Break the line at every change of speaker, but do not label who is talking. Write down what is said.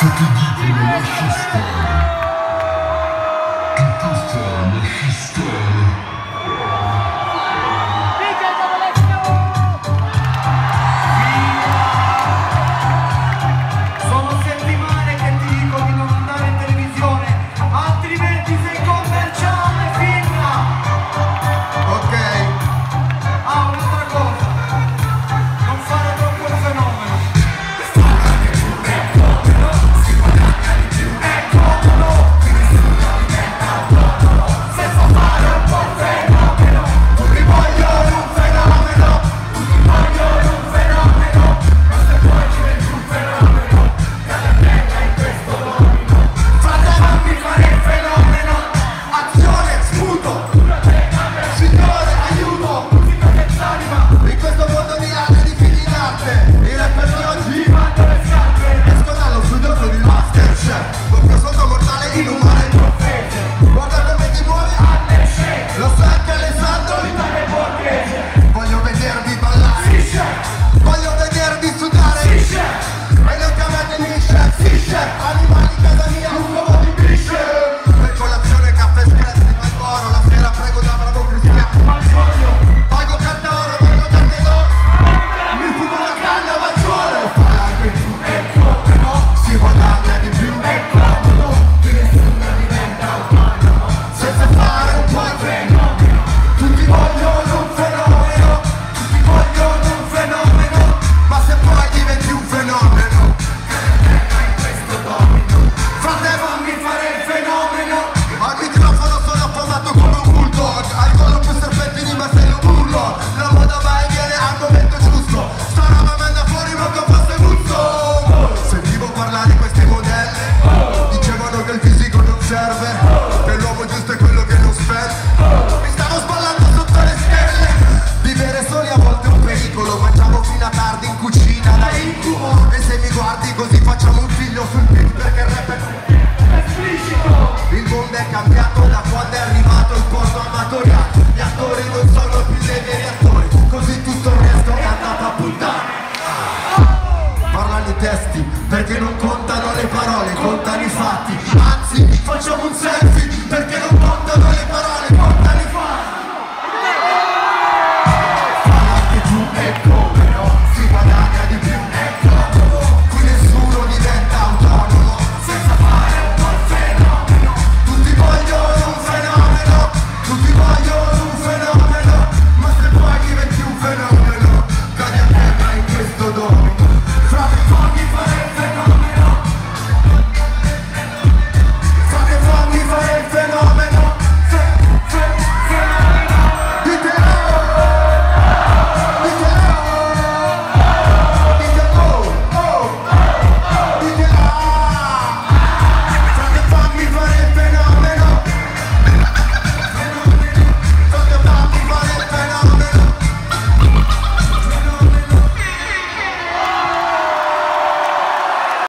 Ce que dit pour le machistère, tout. questo mondo di lana di fini d'arte I rapper oggi G, mando le scarpe Esco dallo studioso di Masterchef Proprio sotto mortale inumane profete Guarda come ti muovi Anne Shake Lo sa so che Alessandro mi pare borghese. Voglio vedervi ballare. Sì Voglio vedervi sudare. Sì chef. Ma non chiamatemi chef. Sì chef. serve. E l'uomo giusto è quello che non spende Mi stavo sballando sotto le stelle. Vivere soli a volte è un pericolo. Mangiamo fino a tardi in cucina da incubo E se mi guardi così facciamo un figlio sul beat Perché il rap è
esplicito.
Il mondo è cambiato da quando è arrivato il posto amatoriale. Gli attori non sono più dei veri attori. Così tutto il resto è andato a puntare Parlano i testi perché non contano le parole, contano i fatti. Selfie, falscher und Selfie.